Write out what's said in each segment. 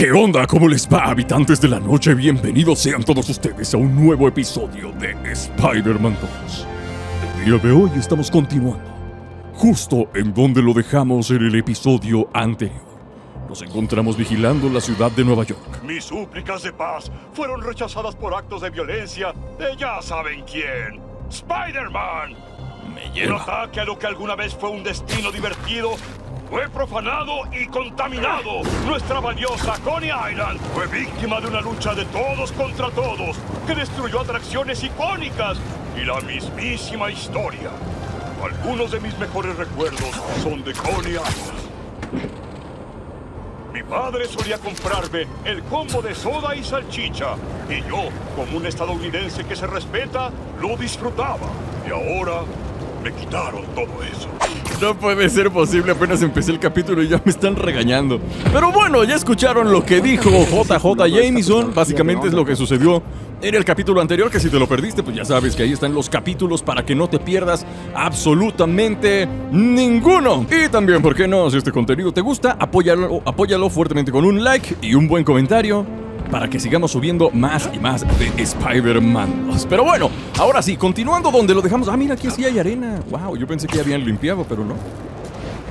¿Qué onda? ¿Cómo les va, habitantes de la noche? Bienvenidos sean todos ustedes a un nuevo episodio de Spider-Man 2. El día de hoy estamos continuando, justo en donde lo dejamos en el episodio anterior. Nos encontramos vigilando la ciudad de Nueva York. Mis súplicas de paz fueron rechazadas por actos de violencia de ya saben quién. Spider-Man. Me Un lleva. ataque a lo que alguna vez fue un destino divertido fue profanado y contaminado. Nuestra valiosa Coney Island fue víctima de una lucha de todos contra todos que destruyó atracciones icónicas y la mismísima historia. Algunos de mis mejores recuerdos son de Coney Island. Mi padre solía comprarme el combo de soda y salchicha. Y yo, como un estadounidense que se respeta, lo disfrutaba. Y ahora me quitaron todo eso. No puede ser posible, apenas empecé el capítulo y ya me están regañando. Pero bueno, ya escucharon lo que dijo JJ Jameson. Básicamente es lo que sucedió en el capítulo anterior, que si te lo perdiste, pues ya sabes que ahí están los capítulos para que no te pierdas absolutamente ninguno. Y también, ¿por qué no? Si este contenido te gusta, apóyalo, apóyalo fuertemente con un like y un buen comentario para que sigamos subiendo más y más de Spider-Man 2. Pero bueno, ahora sí, continuando donde lo dejamos. Ah, mira, aquí sí hay arena. Wow, yo pensé que ya habían limpiado, pero no.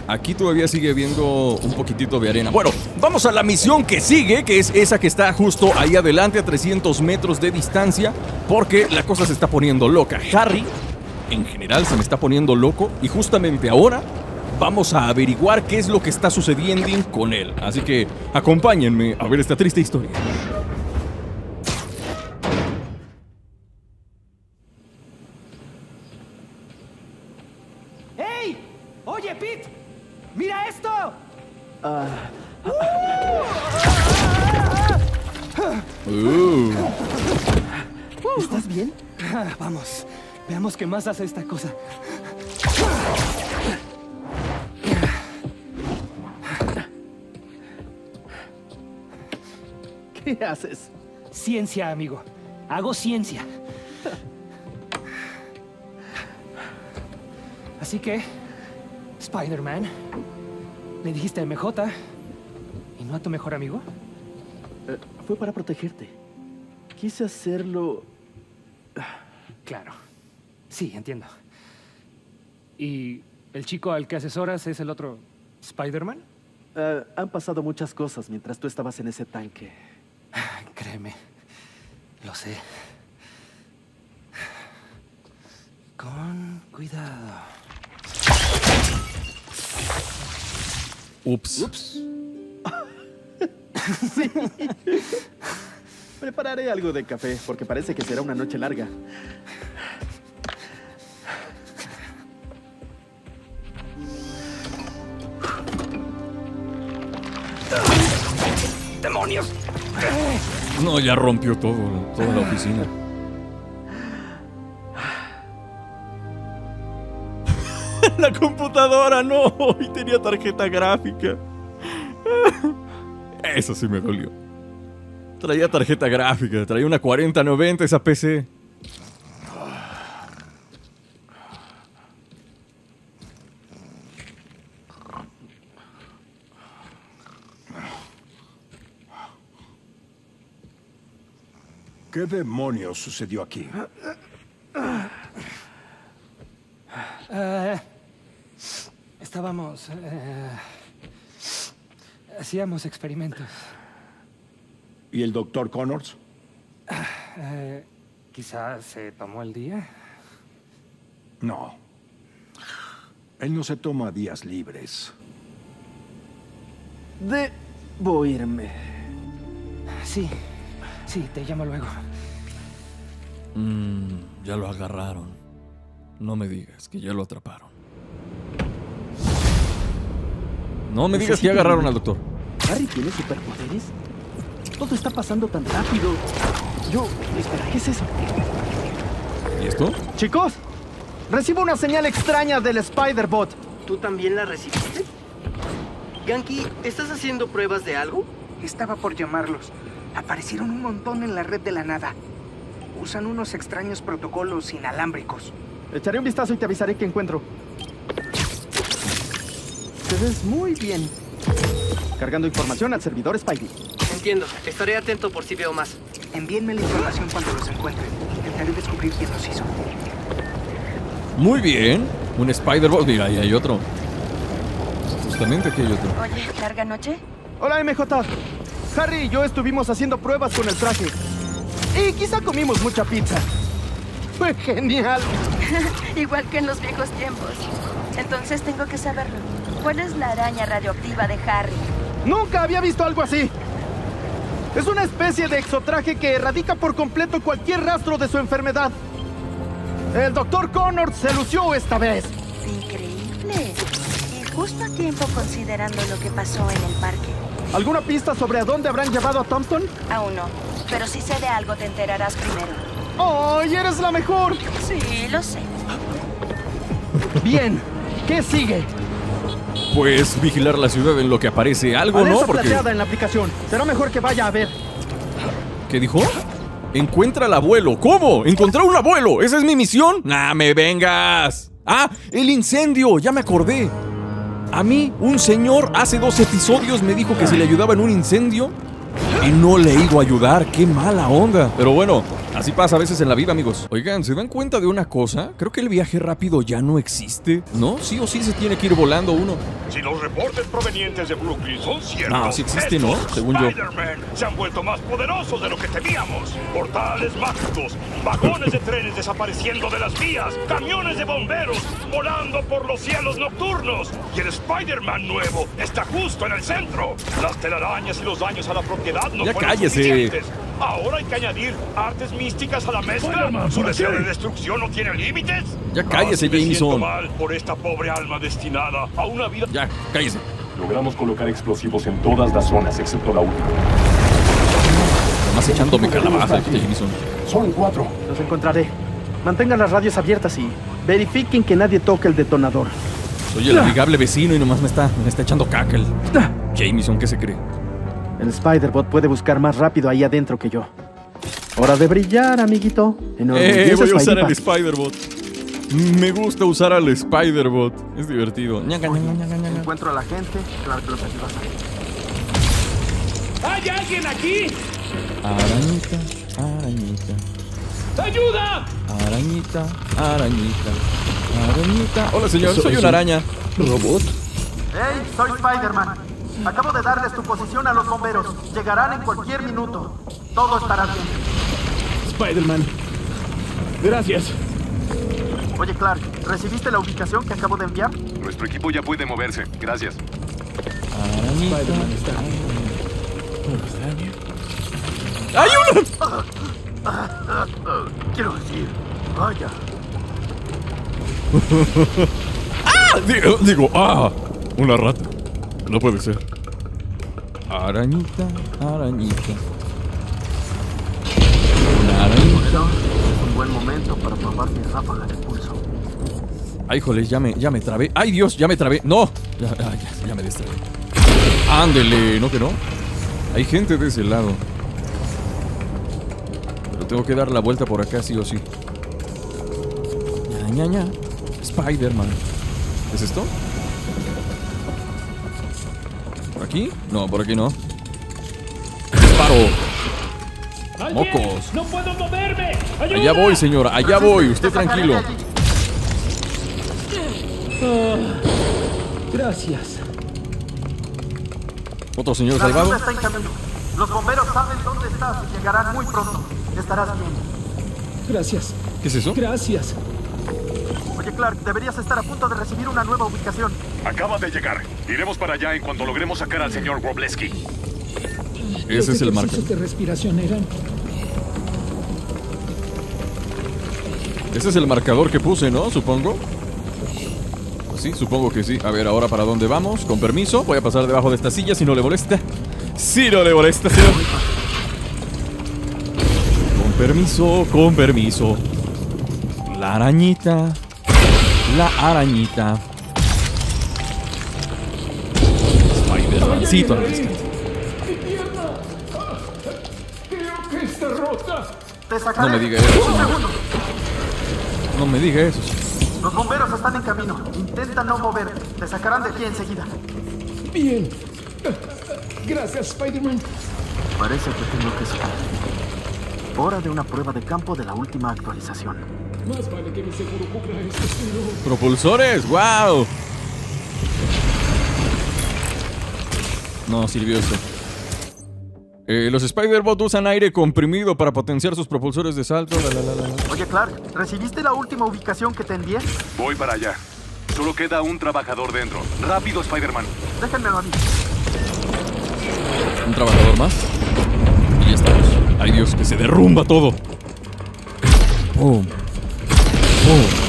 Aquí todavía sigue habiendo un poquitito de arena. Bueno, vamos a la misión que sigue, que es esa que está justo ahí adelante a 300 metros de distancia, porque la cosa se está poniendo loca. Harry, en general, se me está poniendo loco y justamente ahora vamos a averiguar qué es lo que está sucediendo con él. Así que acompáñenme a ver esta triste historia. ¡Hey! Oye, Pete, mira esto. Uh, ¿Estás bien? vamos, veamos qué más hace esta cosa. ¿Qué haces? Ciencia, amigo. Hago ciencia. Así que, Spider-Man, le dijiste a MJ y no a tu mejor amigo. Eh, fue para protegerte. Quise hacerlo... Claro. Sí, entiendo. ¿Y el chico al que asesoras es el otro Spider-Man? eh, han pasado muchas cosas mientras tú estabas en ese tanque. Créeme, lo sé. Con cuidado. ups. Ups. Prepararé algo de café porque parece que será una noche larga. ¡Demonios! No, ya rompió todo, toda la oficina. la computadora, no. Y tenía tarjeta gráfica. Eso sí me dolió. Traía tarjeta gráfica, traía una 4090 esa PC. ¿Qué demonios sucedió aquí? Eh, estábamos... eh, hacíamos experimentos. ¿Y el doctor Connors? Eh, Quizás se tomó el día. No. Él no se toma días libres. Debo irme. Sí, sí, te llamo luego. Mm, ya lo agarraron. No me digas que ya lo atraparon. No me digas que ya agarraron al doctor. ¿Harry tiene superpoderes? Todo está pasando tan rápido. Yo... Espera, ¿qué es eso? ¿Y esto? Chicos, recibo una señal extraña del Spider-Bot. ¿Tú también la recibiste? Ganky, ¿estás haciendo pruebas de algo? Estaba por llamarlos. Aparecieron un montón en la red de la nada. Usan unos extraños protocolos inalámbricos. Echaré un vistazo y te avisaré que encuentro. Te ves muy bien. Cargando información al servidor Spidey. Entiendo. Estaré atento por si veo más. Envíenme la información cuando los encuentren. Intentaré descubrir quién los hizo. Muy bien. Un Spider-Bot. Mira, ahí hay otro. Justamente aquí hay otro. Oye, ¿larga noche? Hola, MJ. Harry y yo estuvimos haciendo pruebas con el traje. Y quizá comimos mucha pizza. Fue genial. Igual que en los viejos tiempos. Entonces tengo que saberlo. ¿Cuál es la araña radioactiva de Harry? Nunca había visto algo así. Es una especie de exotraje que erradica por completo cualquier rastro de su enfermedad. El doctor Connor se lució esta vez. Increíble. Y justo a tiempo considerando lo que pasó en el parque. ¿Alguna pista sobre a dónde habrán llevado a Thompson? Aún no. Pero si sé de algo te enterarás primero. ¡Ay, eres la mejor! Sí, lo sé. Bien. ¿Qué sigue? Pues vigilar la ciudad en lo que aparece algo, Alerta ¿no? Porque. plateada en la aplicación. Será mejor que vaya a ver. ¿Qué dijo? Encuentra al abuelo. ¿Cómo? ¿Encontrar un abuelo? ¿Esa es mi misión? ¡Nah, me vengas! ¡Ah! ¡El incendio! Ya me acordé. A mí, un señor hace dos episodios me dijo que si le ayudaba en un incendio y no le iba a ayudar. ¡Qué mala onda! Pero bueno, así pasa a veces en la vida, amigos. Oigan, ¿se dan cuenta de una cosa? Creo que el viaje rápido ya no existe. ¿No? Sí o sí se tiene que ir volando uno. Si los reportes provenientes de Brooklyn son ciertos, No, sí existe, ¿no? Según yo. Spider-Man se han vuelto más poderosos de lo que temíamos. Portales mágicos, vagones de trenes desapareciendo de las vías, camiones de bomberos volando por los cielos nocturnos. Y el Spider-Man nuevo está justo en el centro. Las telarañas y los daños a la propiedad no Ya cállese. suficientes. Ahora hay que añadir artes místicas a la mezcla. ¿Su deseo de destrucción no tiene límites? Ya cállese, Ah, Jameson. mal por esta pobre alma destinada a una vida Ya, cállese. Logramos colocar explosivos en todas las zonas excepto la última. Nomás echándome calabaza Jameson. Son cuatro. Los encontraré. Mantengan las radios abiertas y verifiquen que nadie toque el detonador. Soy el amigable vecino y nomás me está, me está echando caca el Jameson, ¿qué se cree? El Spider-Bot puede buscar más rápido ahí adentro que yo. Hora de brillar, amiguito. Eh, voy a usar al Spidey Spider-Bot. Me gusta usar al Spider-Bot. Es divertido. Ñaca, ñaca, ñaca, Pack. ñaca. Encuentro a la gente, claro que los ayudas a ¿Hay alguien aquí? Arañita, arañita, ¡Ayuda! arañita, arañita, arañita. Hola, señor, soy una araña. ¿Robot? ¡Hey! Soy Spider-Man. Acabo de darles tu posición a los bomberos. Llegarán en cualquier minuto. Todo estará bien. Spider-Man. Gracias. Oye, Clark, ¿recibiste la ubicación que acabo de enviar? Nuestro equipo ya puede moverse. Gracias. Spider-Man está. ¡Hay una! Quiero decir, vaya. ¡Ah! Digo, digo, ¡ah! Una rata. No puede ser. Arañita, arañita. Una arañita. Es un buen momento para probar mi ráfaga de pulso. Ay, joles, ya me, ya me trabé. ¡Ay, Dios! Ya me trabé. ¡No! Ya, ya, ya me distraí. ¡Ándele! ¿No que no? Hay gente de ese lado. Pero tengo que dar la vuelta por acá, sí o sí. ña, ña. Spider-Man. ¿Es esto? Aquí? No, por aquí no. ¡Disparo! ¡Mocos! ¡No puedo moverme! ¡Ayuda! Allá voy, señora. Allá voy. Usted tranquilo. allí. Gracias. Otro señor La salvado. está en camino. Los bomberos saben dónde estás y llegarán muy pronto. Estarás bien. Gracias. ¿Qué es eso? Gracias. Oye, Clark, deberías estar a punto de recibir una nueva ubicación. Acaba de llegar. Iremos para allá en cuanto logremos sacar al señor Wobleski. Ese es el marco. de respiración eran. Ese es el marcador que puse, ¿no? Supongo. Sí, supongo que sí. A ver, ahora para dónde vamos. Con permiso, voy a pasar debajo de esta silla si no le molesta. Si no le molesta, señor. Con permiso, con permiso. La arañita. La arañita. Al rescate. Creo que está rota. Te sacaré. No me diga eso, Un señor. segundo. No me diga eso. Los bomberos están en camino. Intenta no moverte. Te sacarán de aquí enseguida. Bien. Gracias, Spider-Man. Parece que tengo que subir. Hora de una prueba de campo de la última actualización. Más vale que mi seguro cubra este. Propulsores, wow. No sirvió esto. Eh, los Spider-Bot usan aire comprimido para potenciar sus propulsores de salto. la, la, la, la, la. Oye, Clark, ¿recibiste la última ubicación que te envié? Voy para allá. Solo queda un trabajador dentro. Rápido, Spider-Man. Déjenmelo a mí. Un trabajador más. Y ya estamos. Ay Dios, que se derrumba todo. Boom. Boom.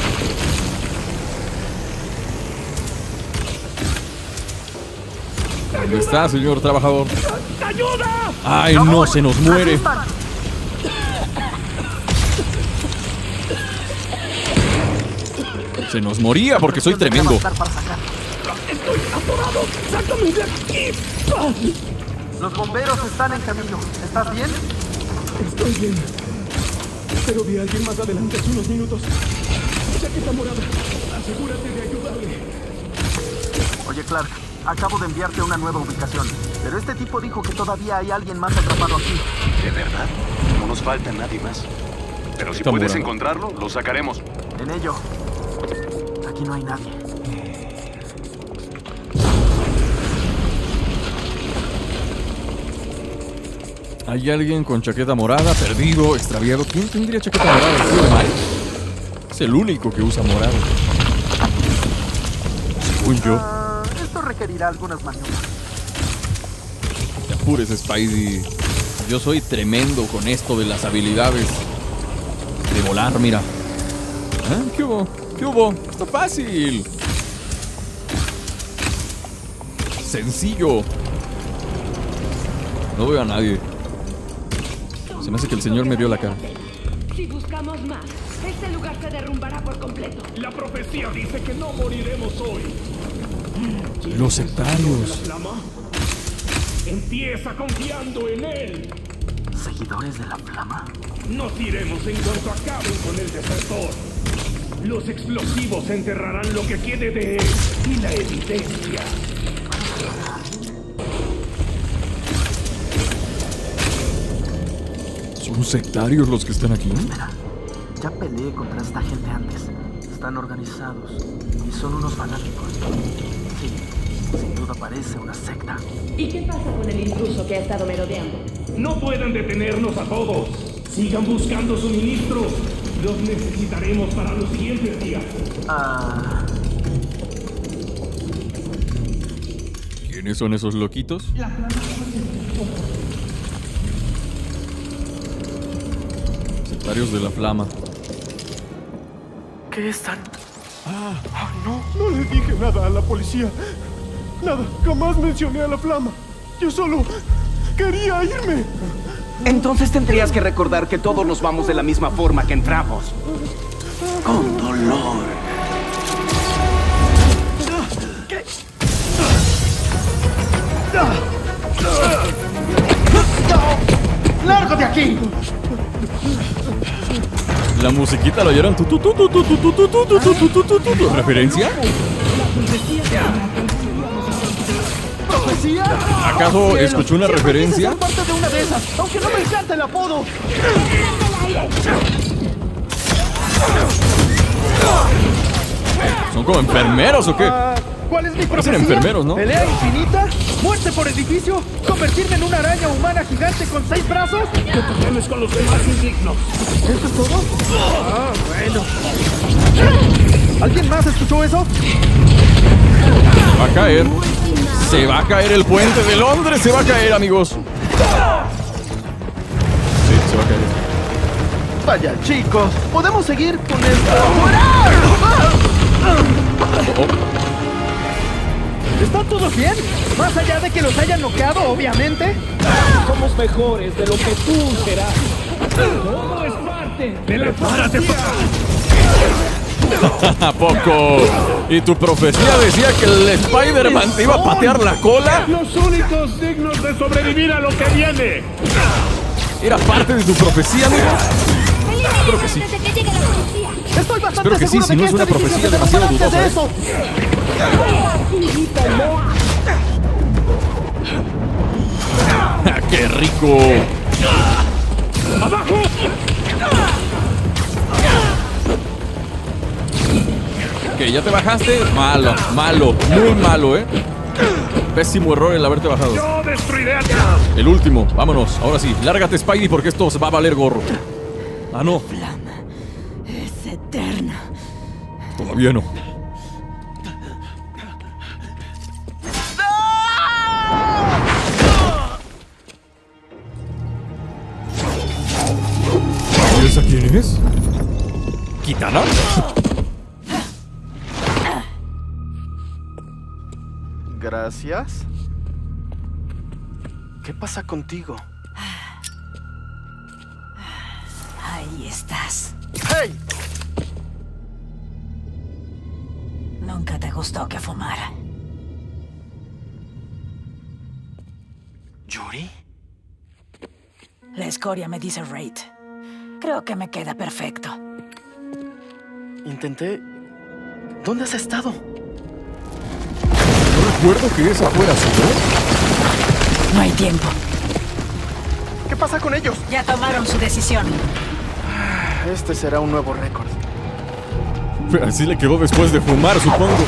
¿Dónde está, señor trabajador? ¡Ayuda! Ay, no, se nos muere. Se nos moría porque soy tremendo. ¡Estoy atorado! ¡Sácame de aquí! Los bomberos están en camino. ¿Estás bien? Estoy bien. Pero vi a alguien más adelante hace unos minutos. Chaqueta morada. Asegúrate de ayudarle. Oye, Clark, acabo de enviarte una nueva ubicación. Pero este tipo dijo que todavía hay alguien más atrapado aquí. ¿De verdad? No nos falta nadie más. Pero si Está puedes encontrarlo, lo sacaremos. En ello. Aquí no hay nadie. Hay alguien con chaqueta morada, perdido, extraviado. ¿Quién tendría chaqueta morada? Es el único que usa morado. Según yo. Requerirá algunas maniobras. Te apures, Spidey. Yo soy tremendo con esto de las habilidades de volar, mira. ¿Ah? ¿Qué hubo? ¿Qué hubo? Está fácil. Sencillo. No veo a nadie. Se me hace que el señor me vio la cara. Si buscamos más, este lugar se derrumbará por completo. La profecía dice que no moriremos hoy. Los sectarios. Empieza confiando en él. ¿Seguidores de la flama? Nos iremos en cuanto acaben con el desertor. Los explosivos enterrarán lo que quede de él y la evidencia. ¿Son sectarios los que están aquí? Ya peleé contra esta gente antes. Están organizados y son unos fanáticos. Duda parece una secta. ¿Y qué pasa con el intruso que ha estado merodeando? No pueden detenernos a todos. Sigan buscando suministros. Los necesitaremos para los siguientes días. Ah, ¿Quiénes son esos loquitos? Sectarios de la flama. ¿qué están? Ah, no, no le dije nada a la policía. Nada, jamás mencioné a la flama. Yo solo quería irme. Entonces tendrías que recordar que todos nos vamos de la misma forma que entramos. Con dolor. ¡Largo de aquí! La musiquita lo oyeron. Tu, ¿Acaso escuchó una referencia? quise ser parte de una de esas, aunque no me encanta el apodo. ¿Son como enfermeros o qué? Ah, ¿Cuál es mi profecía? enfermeros, ¿no? ¿Pelea infinita? ¿Muerte por edificio? ¿Convertirme en una araña humana gigante con seis brazos? Te pelees con los demás indignos. ¿Esto es todo? Ah, bueno. ¿Alguien más escuchó eso? Va a caer. Se va a caer el puente de Londres. Se va a caer, amigos. Sí, se va a caer. Vaya, chicos, ¿podemos seguir con esto? Oh, ¿Está todo bien? Más allá de que los hayan noqueado, obviamente. Somos mejores de lo que tú serás. Todo es parte de la. ¿A poco? ¿Y tu profecía decía que el Spider-Man te iba a patear la cola? Los únicos dignos de sobrevivir a lo que viene. ¿Era parte de tu profecía, amigo? Espero que sí. Estoy bastante Espero que sí, seguro si de no que es una este edificio profecía se demasiado derrumbará antes de dudosa, eso. ¡Qué rico! ¡Abajo! ¿Qué? ¿Ya te bajaste? Malo, malo, muy malo, ¿eh? Pésimo error el haberte bajado. ¡Yo destruiré a El último, vámonos. Ahora sí, lárgate, Spidey, porque esto va a valer gorro. Ah, no. Es eterna. Todavía no. Gracias. ¿Qué pasa contigo? Ahí estás. ¡Hey! Nunca te gustó que fumara. ¿Yuri? La escoria me dice Raid. Creo que me queda perfecto. Intenté... ¿Dónde has estado? No recuerdo que esa fuera su voz. No hay tiempo. ¿Qué pasa con ellos? Ya tomaron su decisión. Este será un nuevo récord. Así le quedó después de fumar, supongo.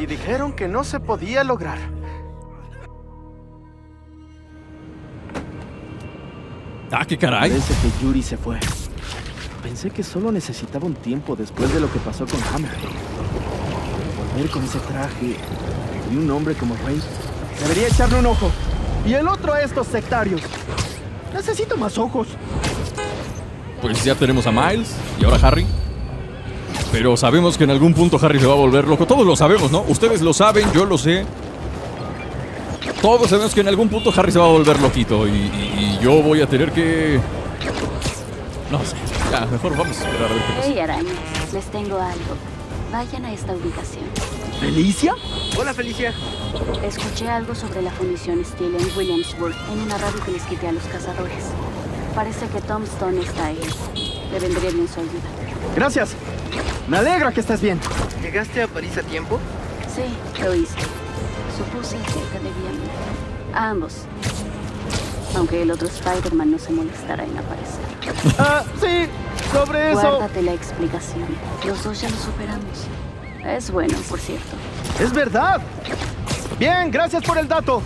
Y dijeron que no se podía lograr. Ah, qué caray. Parece que Yuri se fue. Pensé que solo necesitaba un tiempo después de lo que pasó con Hammerhead. Con ese traje y un hombre como Rey. Debería echarle un ojo. Y el otro a estos sectarios. Necesito más ojos. Pues ya tenemos a Miles y ahora Harry. Pero sabemos que en algún punto Harry se va a volver loco. Todos lo sabemos, ¿no? Ustedes lo saben, yo lo sé. Todos sabemos que en algún punto Harry se va a volver loquito y, y- y yo voy a tener que... No sé. Ya, mejor vamos a esperar a ver qué pasa. Hey, arañas, les tengo algo. Vayan a esta ubicación. ¿Felicia? Hola, Felicia. Escuché algo sobre la fundición Steel en Williamsburg en una radio que les quité a los cazadores. Parece que Tombstone está ahí. Le vendría bien su ayuda. Gracias. Me alegra que estés bien. ¿Llegaste a París a tiempo? Sí, lo hice. Supuse que debían a ambos. Aunque el otro Spider-Man no se molestará en aparecer. Ah, sí, sobre eso. Guárdate la explicación. Los dos ya lo superamos. Es bueno, por cierto. Es verdad. Bien, gracias por el dato.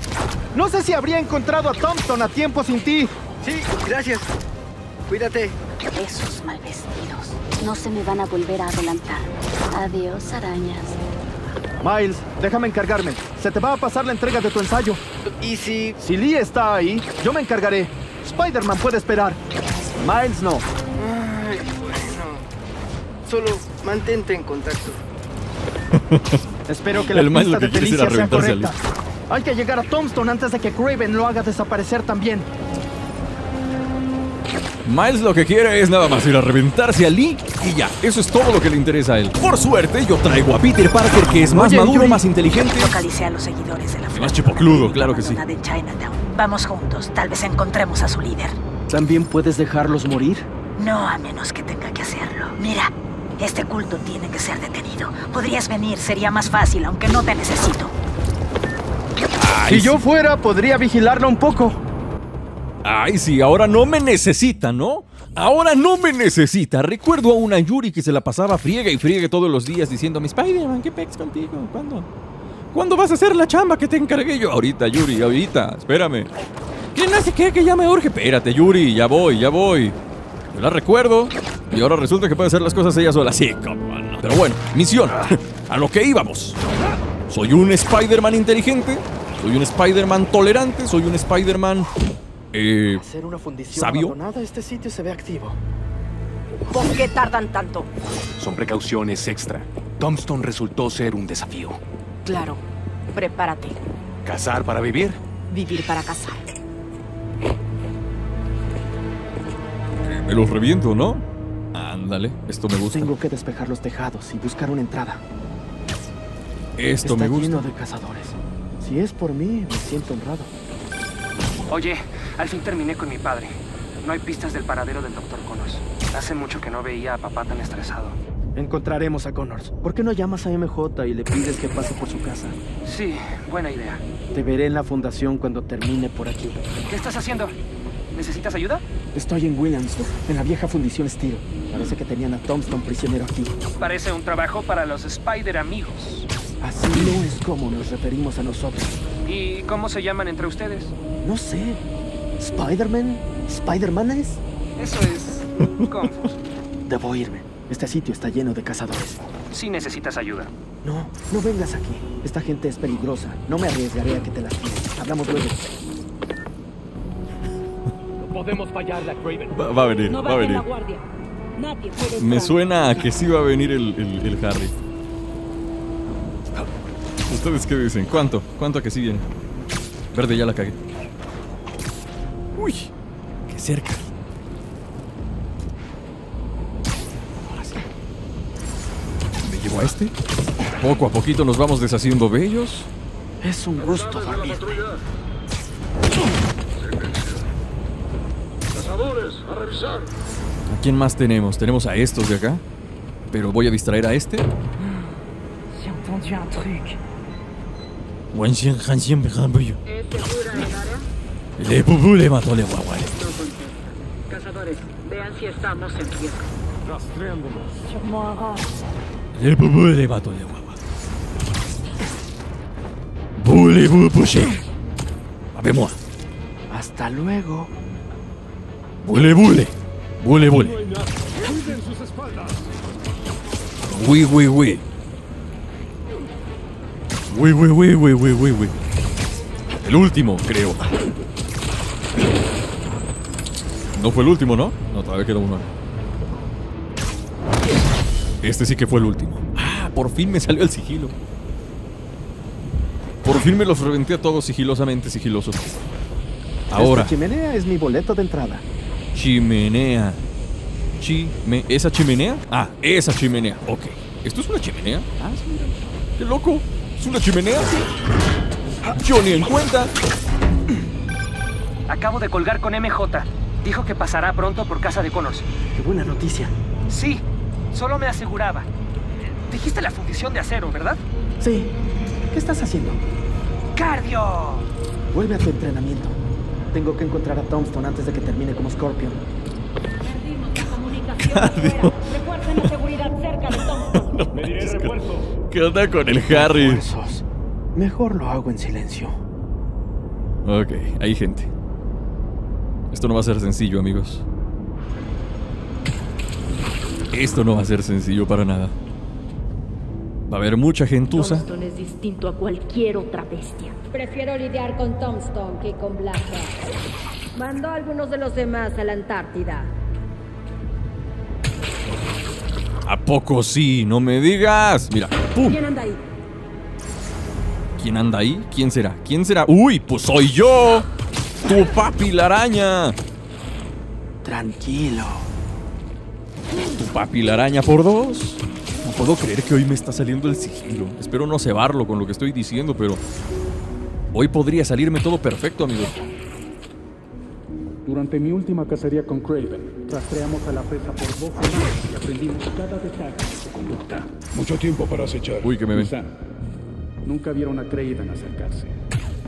No sé si habría encontrado a Thompson a tiempo sin ti. Sí, gracias. Cuídate. Esos mal vestidos. No se me van a volver a adelantar. Adiós, arañas. Miles, déjame encargarme. Se te va a pasar la entrega de tu ensayo. ¿Y si...? Si Lee está ahí, yo me encargaré. Spider-Man puede esperar. Miles no. Ay, bueno. Solo mantente en contacto. Espero que la El Miles pista lo que de quiere es ir a Felicia sea reventarse a Lee. correcta. Hay que llegar a Tombstone antes de que Craven lo haga desaparecer también. Miles lo que quiere es nada más ir a reventarse a Lee y ya, eso es todo lo que le interesa a él. Por suerte, yo traigo a Peter Parker que es más Oye, maduro, Yuri. más inteligente. Localicé a los seguidores de la Más chipocludo, claro que sí. de Chinatown. Vamos juntos. Tal vez encontremos a su líder. ¿También puedes dejarlos morir? No a menos que tenga que hacerlo. Mira, este culto tiene que ser detenido. Podrías venir, sería más fácil, aunque no te necesito. si yo fuera, podría vigilarlo un poco. Ay, sí, ahora no me necesita, ¿no? Ahora no me necesita. Recuerdo a una Yuri que se la pasaba friega y friegue todos los días diciendo, mi Spider-Man, ¿qué pex contigo? ¿Cuándo? ¿Cuándo vas a hacer la chamba que te encargué yo? Ahorita, Yuri, ahorita, espérame. ¿Quién hace qué? Que ya me urge. Espérate, Yuri, ya voy, ya voy. Yo la recuerdo y ahora resulta que puede hacer las cosas ella sola. Sí, cómo no. Pero bueno, misión. A lo que íbamos. Soy un Spider-Man inteligente, soy un Spider-Man tolerante, soy un Spider-Man... Eh, Ser una fundición ¿Sabio? este sitio se ve activo. ¿Por qué tardan tanto? Son precauciones extra. Tombstone resultó ser un desafío. Claro. Prepárate. ¿Cazar para vivir? Vivir para cazar. Me los reviento, ¿no? Ándale, esto me gusta. Tengo que despejar los tejados y buscar una entrada. Esto Está me gusta. lleno de cazadores. Si es por mí, me siento honrado. Oye, al fin terminé con mi padre. No hay pistas del paradero del Dr. Connors. Hace mucho que no veía a papá tan estresado. Encontraremos a Connors. ¿Por qué no llamas a MJ y le pides que pase por su casa? Sí, buena idea. Te veré en la fundación cuando termine por aquí. ¿Qué estás haciendo? ¿Necesitas ayuda? Estoy en Williamsburg, en la vieja fundición Steel. Parece que tenían a Tombstone prisionero aquí. Parece un trabajo para los Spider amigos. Así no es como nos referimos a nosotros. ¿Y cómo se llaman entre ustedes? No sé. ¿Spider-Man? ¿Spider-Manes? Eso es confuso. Debo irme. Este sitio está lleno de cazadores. Si necesitas ayuda. No, no vengas aquí. Esta gente es peligrosa. No me arriesgaré a que te lastimes. Hablamos luego. Podemos fallarle a Craven. Va, va a venir, no va a venir. la guardia. Nadie puede Me suena a que sí va a venir el, el- el Harry. ¿Ustedes qué dicen? ¿Cuánto? ¿Cuánto a que sí viene? Verde, ya la cagué. Uy, qué cerca. ¿Me llevo a este? Poco a poquito nos vamos deshaciendo bellos. Es un gusto dormir. Cazadores, a revisar. ¿A quién más tenemos? Tenemos a estos de acá. Pero voy a distraer a este. Le bubu le mató le guagua. No contesta. Cazadores, vean si estamos en riesgo. Rat. Le bubu le mató le guagua. Bule bu pushe. Habemos. Hasta luego. Bule bule. Bule bule. Ui ui ui. Ui ui ui ui ui ui ui. El último, creo. No fue el último, ¿no? No, todavía queda uno. Este sí que fue el último. Ah, por fin me salió el sigilo. Por fin me los reventé a todos sigilosamente, sigilosos. Ahora, Esta chimenea es mi boleto de entrada. Chimenea. Chime ¿Esa chimenea? Ah, esa chimenea. Ok. ¿Esto es una chimenea? Ah, sí, mira. ¡Qué loco! ¿Es una chimenea? Yo ni en cuenta. Acabo de colgar con MJ. Dijo que pasará pronto por casa de Connors. Qué buena noticia. Sí, solo me aseguraba. Dijiste la fundición de acero, ¿verdad? Sí. ¿Qué estás haciendo? ¡Cardio! Vuelve a tu entrenamiento. Tengo que encontrar a Tombstone antes de que termine como Scorpion. Perdimos la comunicación. Refuercen la seguridad cerca de Tombstone. Pediré refuerzos. ¿Qué onda con el Harry? Refuerzos. Mejor lo hago en silencio. Ok, hay gente. Esto no va a ser sencillo, amigos. Esto no va a ser sencillo para nada. Va a haber mucha gentuza. Tombstone es distinto a cualquier otra bestia. Prefiero lidiar con Tombstone que con Blackheart. Mandó a algunos de los demás a la Antártida. ¿A poco sí? No me digas. Mira, ¡pum! ¿Quién anda ahí? ¿Quién anda ahí? ¿Quién será? ¿Quién será? ¡Uy! ¡Pues soy yo! ¡Tu papi la araña! Tranquilo. Tu papi la araña por dos. Puedo creer que hoy me está saliendo el sigilo. Espero no cebarlo con lo que estoy diciendo, pero. Hoy podría salirme todo perfecto, amigos. Durante mi última cacería con Craven, rastreamos a la presa por dos semanas y aprendimos cada detalle de su conducta. Mucho tiempo para acechar. Uy, que me ven. Quizá nunca vieron a Craven acercarse.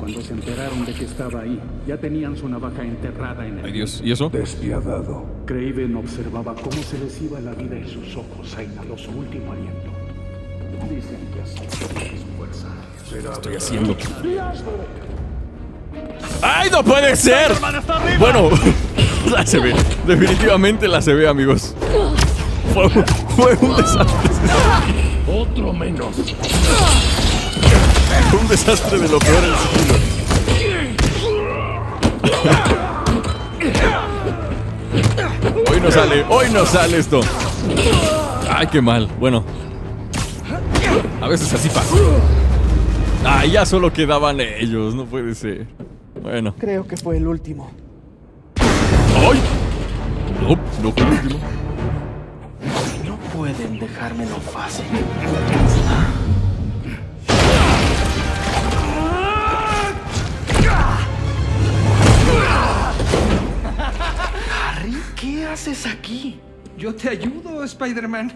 Cuando se enteraron de que estaba ahí, ya tenían su navaja enterrada en el. Ay, Dios. ¿Y eso? Despiadado. Craven observaba cómo se les iba la vida en sus ojos e inhaló su último aliento. Dicen que así es fuerza. Será estoy haciendo? ¡Ay, no puede ser! Bueno, la se ve. Definitivamente la se ve, amigos. Fue, fue un desastre. Otro menos. Un desastre de lo peor el sigilo. Hoy no sale, hoy no sale esto. Ay, qué mal. Bueno. A veces así pasa. Ay, ya solo quedaban ellos, no puede ser. Bueno. Creo que fue el último. ¡Ay! No, no fue el último. No pueden dejármelo fácil. ¿Qué haces aquí? Yo te ayudo, Spider-Man.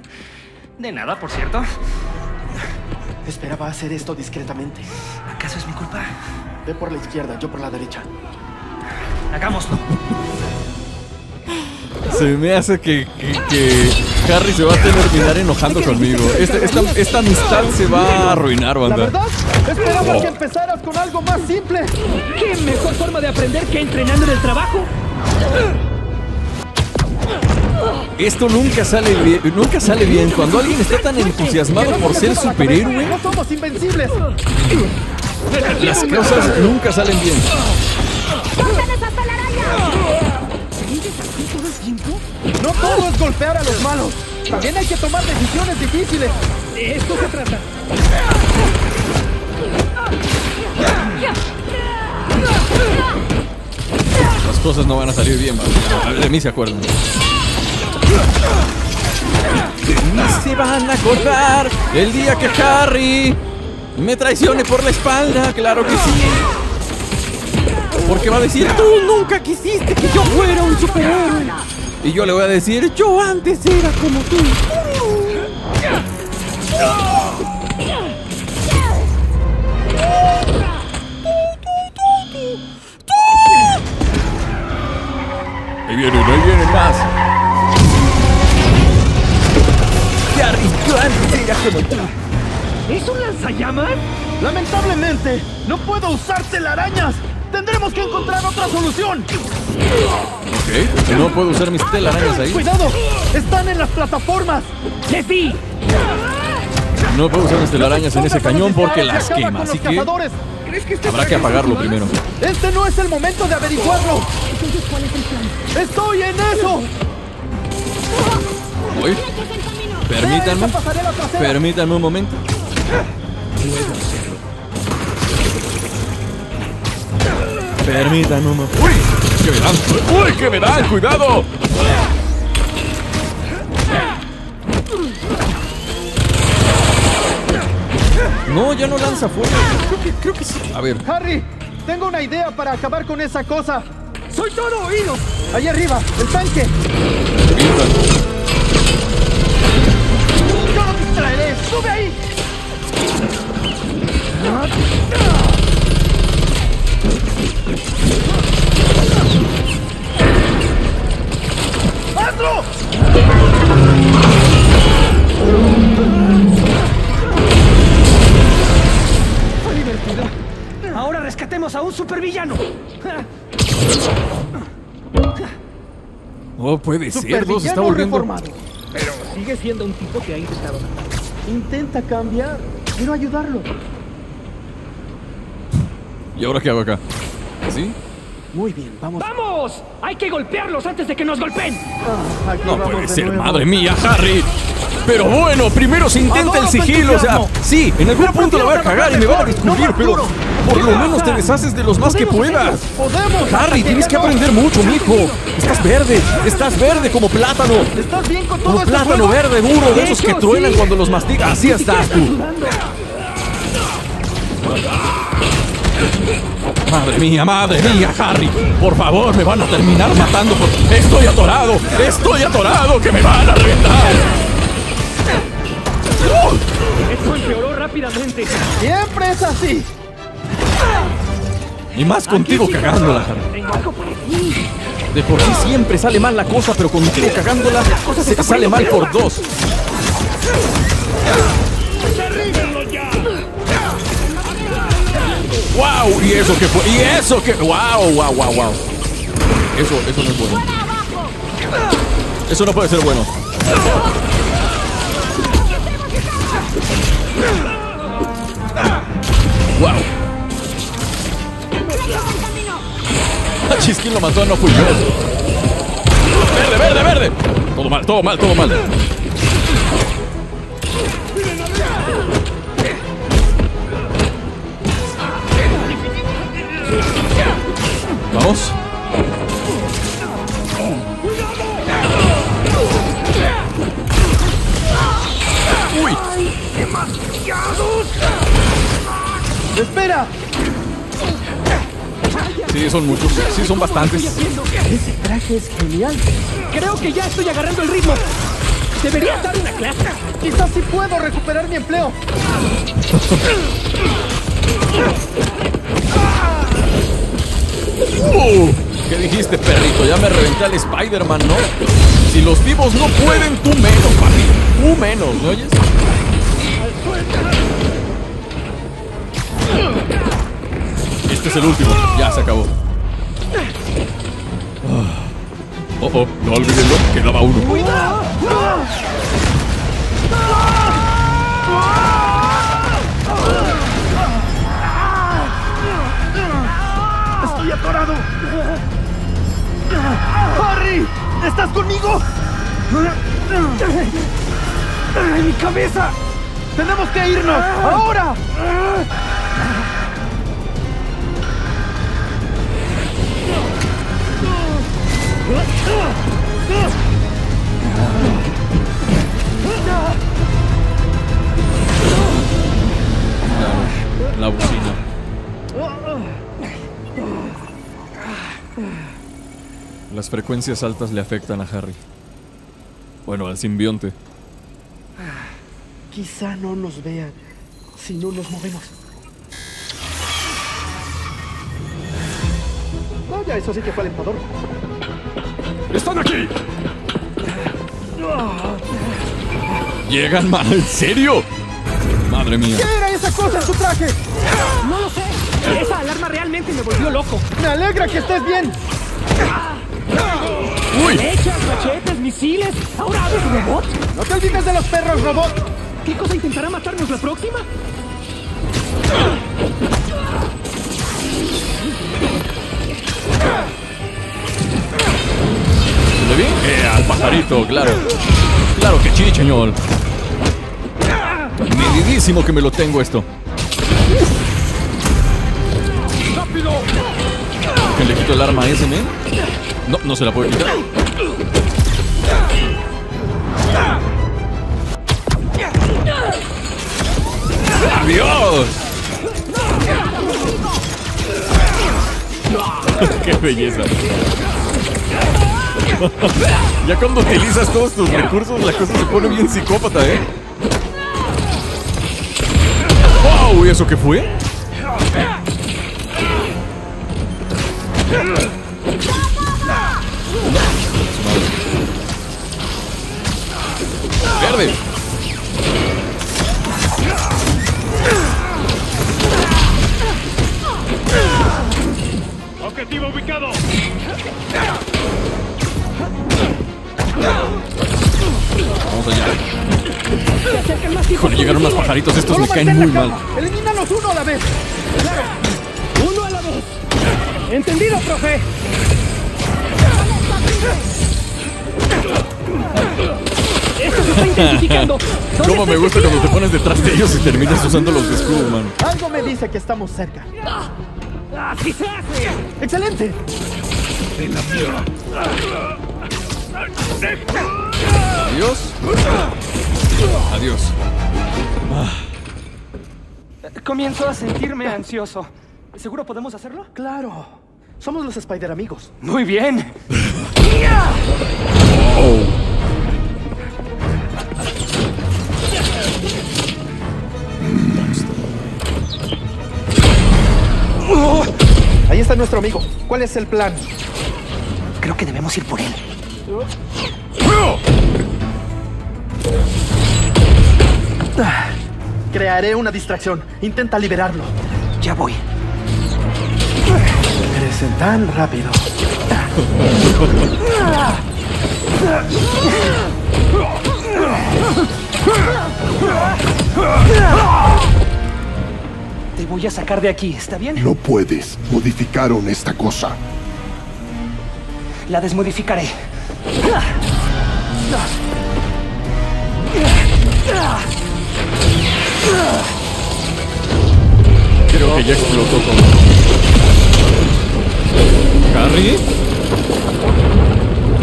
De nada, por cierto. Esperaba hacer esto discretamente. ¿Acaso es mi culpa? Ve por la izquierda, yo por la derecha. Hagámoslo. Se me hace que, que- que Harry se va a terminar enojando conmigo. Esta, esta, esta amistad se va a arruinar, La banda. verdad, esperaba Oh. que empezaras con algo más simple. ¿Qué mejor forma de aprender que entrenando en el trabajo? Esto nunca sale bien, nunca sale bien cuando alguien está tan entusiasmado por ser superhéroe. No somos invencibles. Las cosas nunca salen bien. No todo es golpear a los malos. También hay que tomar decisiones difíciles. De esto se trata. Las cosas no van a salir bien, banda. De mí se acuerdan. Mí se van a acordar el día que Harry me traicione por la espalda, claro que sí. Porque va a decir, tú nunca quisiste que yo fuera un superhéroe. Y yo le voy a decir, yo antes era como tú. Ahí vienen, ahí vienen más. Era como tú. ¿Es un lanzallamas? Lamentablemente, no puedo usar telarañas. Tendremos que encontrar otra solución. Ok, no puedo usar mis telarañas ahí. ¡Cuidado! ¡Están en las plataformas! ¡Jeffy! No puedo usar mis telarañas en ese cañón porque las quema, así que cazadores. habrá que apagarlo primero. Este no es el momento de averiguarlo. ¡Estoy en eso! Voy. Permítanme. Permítanme un momento. Permítanme un momento. ¡Uy! ¡Que me dan! ¡Uy! ¡Que me dan! ¡Cuidado! No, ya no lanza fuego. Creo que, creo que sí. A ver. Harry, tengo una idea para acabar con esa cosa. ¡Soy todo oídos! Allá arriba, el tanque. ¡Yo ¡Sube ahí! ¡Hazlo! Fue divertido. Ahora rescatemos a un supervillano. Oh, puede ser. Dos se está volviendo. reformado. Pero sigue siendo un tipo que ha intentado matar. Intenta cambiar. Quiero ayudarlo. ¿Y ahora qué hago acá? ¿Sí? Muy bien, vamos. ¡Vamos! ¡Hay que golpearlos antes de que nos golpeen! Aquí No puede de ser, nuevo. madre mía, Harry. Pero bueno, primero se intenta el sigilo, o sea, sí, en algún Pero punto la voy a cagar y me van a descubrir, pero por lo menos te deshaces de los más que puedas. Podemos. Harry, tienes que aprender mucho, mijo. Estás verde, estás verde como plátano. ¿Estás bien con todo Como este plátano verde duro, de esos que truenan cuando los masticas. Así estás tú. Madre mía, madre mía, Harry. Por favor, me van a terminar matando. por- Estoy atorado, estoy atorado, que me van a reventar. Esto empeoró rápidamente. Siempre es así. Y más contigo cagándola. De por sí siempre sale mal la cosa, pero contigo cagándola se sale mal por dos. ¡Wow! ¿Y eso qué fue? ¿Y eso qué? ¡Wow! ¡Wow! ¡Wow! ¡Wow! Eso, eso no es bueno. Eso no puede ser bueno. ¡Wow! Ah, Chisquín lo mató, no fui yo. ¡Verde, verde, verde! Todo mal, todo mal, todo mal. Vamos. ¡Uy! ¡Espera! Sí, son muchos. Sí, son bastantes. Ese traje es genial. Creo que ya estoy agarrando el ritmo. Deberías dar una clase. Quizás sí puedo recuperar mi empleo. Uh, ¿Qué dijiste, perrito? Ya me reventé al Spider-Man, ¿no? Si los vivos no pueden, tú menos, papi. Tú menos, ¿me oyes? Este es el último. Ya se acabó. Ah. Oh, oh, no olvídenlo. Quedaba uno. Estoy atorado. ¡Harry! ¿Estás conmigo? ¡Ay, mi cabeza! ¡Tenemos que irnos! ¡Ahora! La bocina. Las frecuencias altas le afectan a Harry. Bueno, al simbionte. Quizá no nos vean si no nos movemos. Vaya, eso sí que fue alentador. ¡Están aquí! ¿Llegan mal? ¿En serio? Madre mía. ¿Qué era esa cosa en su traje? No lo sé. Esa alarma realmente me volvió loco. Me alegra que estés bien. ¡Uy! Flechas, machetes, misiles. ¿Ahora haces robot? No te olvides de los perros robot. ¿Qué cosa intentará matarnos la próxima? ¿Le vi? Eh, al pajarito, claro. Claro que sí, señor. Medidísimo que me lo tengo esto. ¡Rápido! ¿Que le quito el arma a ese, men? No, no se la puede quitar. ¡Adiós! ¡Qué belleza! Ya cuando utilizas todos tus recursos, la cosa se pone bien psicópata, ¿eh? ¡Wow! ¿Y eso qué fue? ¡Verde! ¡Objetivo ubicado! Vamos allá. Cuando llegaron más pajaritos, estos me caen muy mal. Elimínalos uno a la vez. Uno a la vez. Entendido, profe. Esto se está intensificando. ¿Dónde ¿Cómo me gusta cuando te pones detrás de ellos y terminas usando los de escudo, mano? Algo me dice que estamos cerca. ¡Así se hace! ¡Excelente! Adiós. Adiós. Comienzo a sentirme ansioso. ¿Seguro podemos hacerlo? Claro. Somos los Spider amigos. Muy bien. Oh. Ahí está nuestro amigo. ¿Cuál es el plan? Creo que debemos ir por él. Crearé una distracción. Intenta liberarlo. Ya voy. Crecen tan rápido. Te voy a sacar de aquí, ¿está bien? No puedes. Modificaron esta cosa. La desmodificaré. Creo que ya explotó todo. ¿Harry?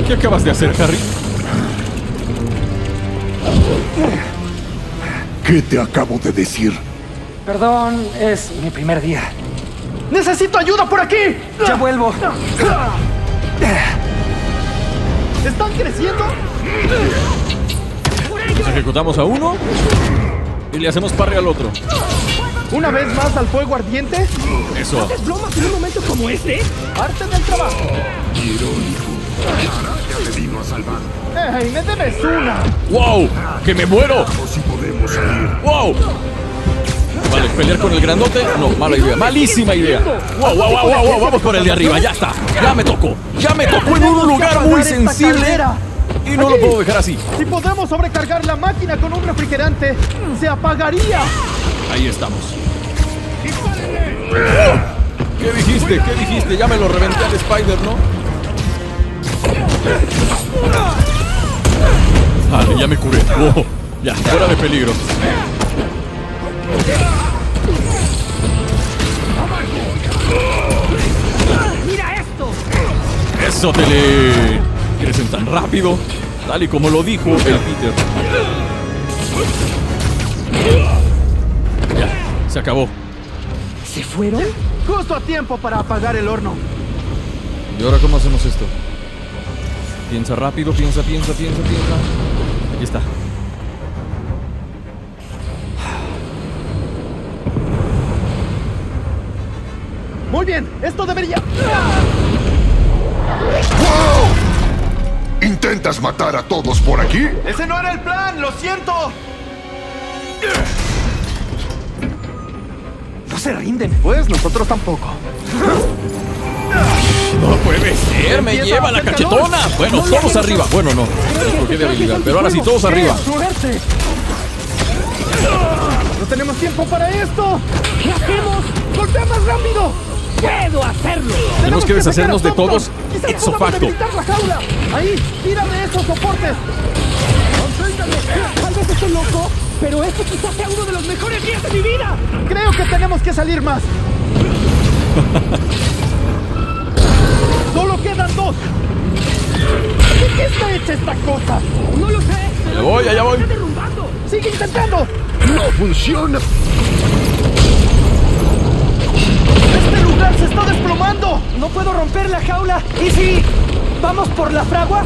¿Qué acabas de hacer, Harry? ¿Qué te acabo de decir? Perdón, es mi primer día. ¡Necesito ayuda por aquí! Ya vuelvo. ¿Están creciendo? Nos ejecutamos a uno y le hacemos parry al otro. ¿Una vez más al fuego ardiente? Eso. ¿Haces bromas en un momento como este? ¡Arte del trabajo! Irónico. Te vino a salvar. ¡Ey, me debes una! ¡Wow! ¡Que me muero! ¡Wow! Vale, pelear con el grandote. No, mala idea. Malísima idea. ¡Wow, wow, wow, wow! wow. Vamos por el de arriba. Ya está. Ya me tocó. Ya me tocó en un lugar muy sensible. Y no lo puedo dejar así. Si podemos sobrecargar la máquina con un refrigerante, se apagaría. Ahí estamos. ¿Qué dijiste? ¿Qué dijiste? Ya me lo reventé al Spider, ¿no? Vale, ya me curé. Wow. Ya, fuera de peligro. Eso, tele. Crecen tan rápido. Tal y como lo dijo el Peter. Ya, se acabó. ¿Se fueron? Justo a tiempo para apagar el horno. ¿Y ahora cómo hacemos esto? Piensa rápido, piensa, piensa, piensa, piensa. Aquí está. Muy bien, esto debería... ¿Intentas matar a todos por aquí? ¡Ese no era el plan! ¡Lo siento! No se rinden. Pues nosotros tampoco. No puede ser, me lleva a la cachetona. calor. Bueno, No todos arriba. Bueno, no. Escogí de habilidad. Pero ahora sí, todos arriba. ¡Suerte! ¡No tenemos tiempo para esto! ¿Qué hacemos? ¡Golpea más rápido! ¡Puedo hacerlo! Tenemos que deshacernos de todos ipso podamos facto. debilitar la jaula. ¡Ahí! ¡Tira de esos soportes! Tal vez estoy loco, pero este quizás sea uno de los mejores días de mi vida. Creo que tenemos que salir más. Solo quedan dos. ¿De qué está hecha esta cosa? No lo sé. Ya voy, allá voy. Está derrumbando. Sigue intentando. No funciona. Se está desplomando. No puedo romper la jaula. ¿Y si vamos por la fragua?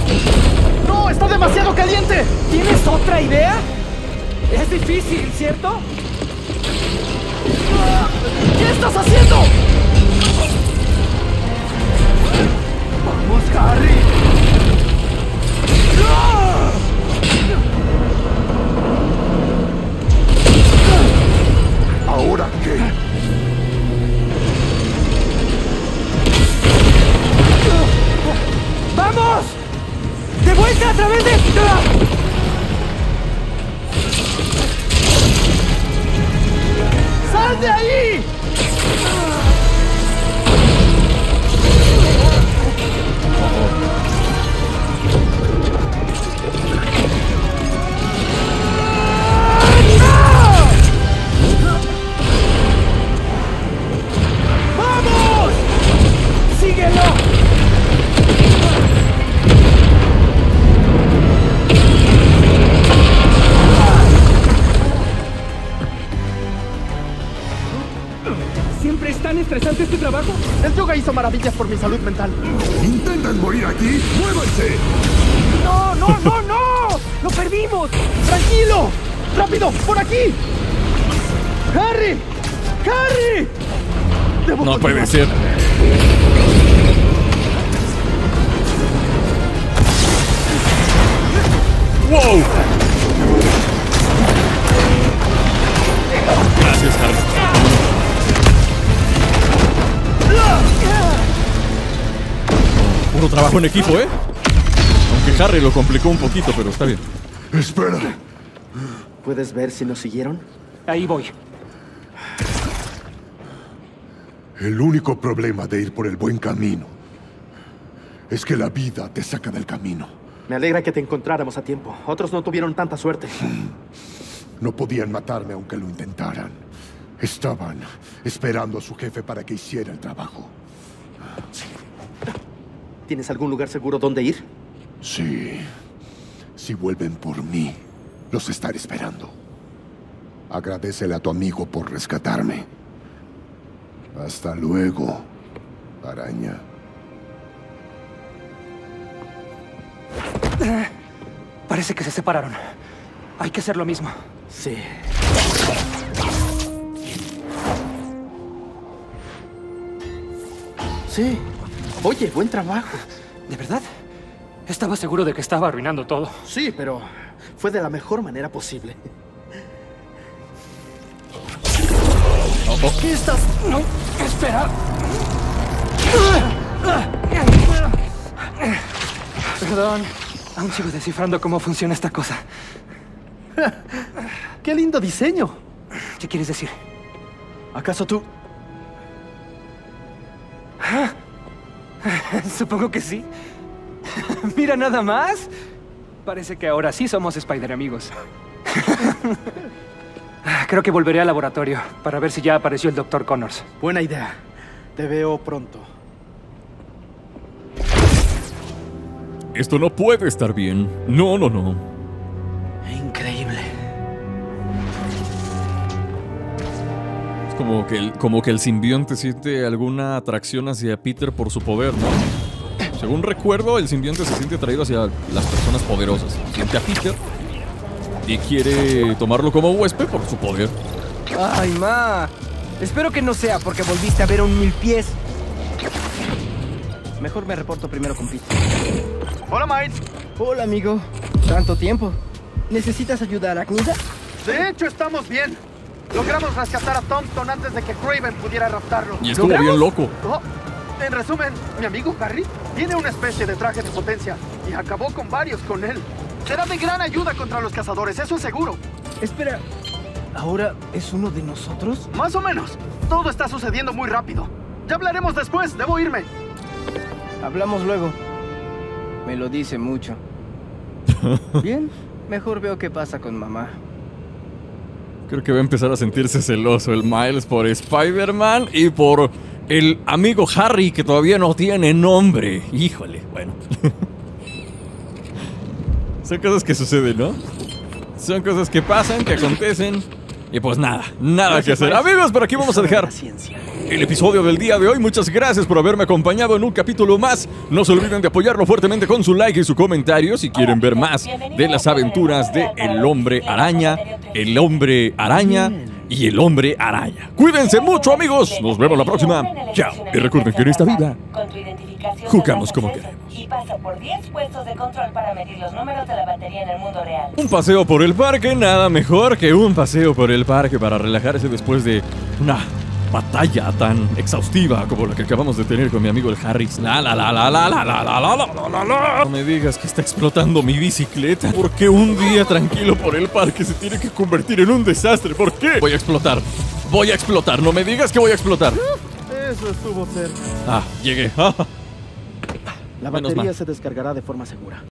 No, está demasiado caliente. ¿Tienes otra idea? Es difícil, ¿cierto? ¿Qué estás haciendo? Vamos, Harry. ¿Ahora qué? Maravillas por mi salud mental. Puro trabajo en equipo, ¿eh? Aunque Harry lo complicó un poquito, pero está bien. Espera. ¿Puedes ver si nos siguieron? Ahí voy. El único problema de ir por el buen camino es que la vida te saca del camino. Me alegra que te encontráramos a tiempo. Otros no tuvieron tanta suerte. No podían matarme aunque lo intentaran. Estaban esperando a su jefe para que hiciera el trabajo. ¿Tienes algún lugar seguro donde ir? Sí. Si vuelven por mí, los estaré esperando. Agradecele a tu amigo por rescatarme. Hasta luego, araña. Parece que se separaron. Hay que hacer lo mismo. Sí. Sí. Oye, buen trabajo. ¿De verdad? Estaba seguro de que estaba arruinando todo. Sí, pero fue de la mejor manera posible. ¿Qué estás...? No, espera. Perdón. Aún sigo descifrando cómo funciona esta cosa. ¡Qué lindo diseño! ¿Qué quieres decir? ¿Acaso tú? Supongo que sí. Mira nada más. Parece que ahora sí somos Spider amigos. Creo que volveré al laboratorio para ver si ya apareció el Dr. Connors. Buena idea. Te veo pronto. Esto no puede estar bien. No, no, no. Como que el, como que el simbionte siente alguna atracción hacia Peter por su poder, ¿no? Según recuerdo, el simbionte se siente atraído hacia las personas poderosas. Siente a Peter y quiere tomarlo como huésped por su poder. Ay, ma. Espero que no sea porque volviste a ver a un mil pies. Mejor me reporto primero con Pete. Hola, Miles. Hola, amigo. ¿Tanto tiempo? ¿Necesitas ayuda arácnida? De hecho, estamos bien. Logramos rescatar a Thompson antes de que Craven pudiera raptarlo. Y estuvo bien loco. Oh, en resumen, mi amigo Harry tiene una especie de traje de potencia y acabó con varios con él. Será de gran ayuda contra los cazadores, eso es seguro. Espera, ¿ahora es uno de nosotros? Más o menos. Todo está sucediendo muy rápido. Ya hablaremos después, debo irme. Hablamos luego. Me lo dice mucho. Bien, mejor veo qué pasa con mamá. Creo que va a empezar a sentirse celoso el Miles por Spider-Man y por el amigo Harry que todavía no tiene nombre. Híjole, bueno. Son cosas que suceden, ¿no? Son cosas que pasan, que acontecen. Y pues nada, nada que hacer. Amigos, por aquí vamos a dejar el episodio del día de hoy. Muchas gracias por haberme acompañado en un capítulo más. No se olviden de apoyarlo fuertemente con su like y su comentario si quieren ver más de las aventuras de El Hombre Araña, El Hombre Araña y El Hombre Araña. Cuídense mucho, amigos. Nos vemos la próxima. Chao. Y recuerden que en esta vida Identificación jugamos como registra Y pasa por 10 puestos de control para medir los números de la batería en el mundo real. Un paseo por el parque, nada mejor que un paseo por el parque para relajarse después de una batalla tan exhaustiva como la que acabamos de tener con mi amigo el Harris. La la la la la la la la la la la la. No me digas que está explotando mi bicicleta. Porque un día tranquilo por el parque se tiene que convertir en un desastre. ¿Por qué? Voy a explotar. Voy a explotar. No me digas que voy a explotar. Eso estuvo cerca. Ah, llegué. La batería se descargará de forma segura.